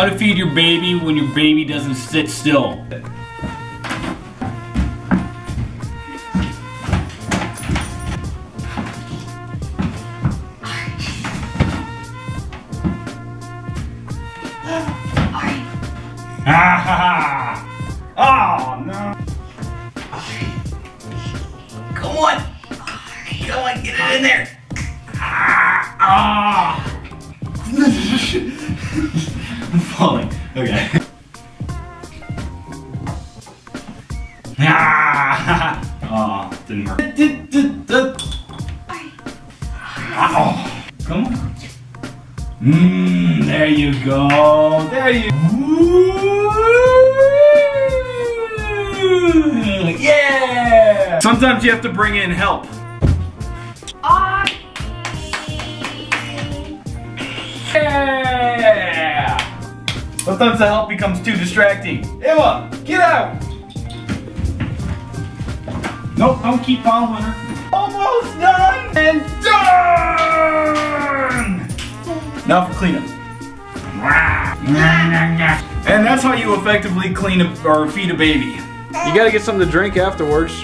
How to feed your baby when your baby doesn't sit still. Ah, oh no. Come on. Come on, get it in there. Ah, ah. I'm falling. Okay. Ah, oh, didn't work. Oh, come on. Mmm, there you go. There you. Ooh, yeah. Sometimes you have to bring in help. Yeah. Sometimes the help becomes too distracting. Emma, get out. Nope, don't keep following her. Almost done and done. Now for cleanup. And that's how you effectively clean a, or feed a baby. You gotta get something to drink afterwards.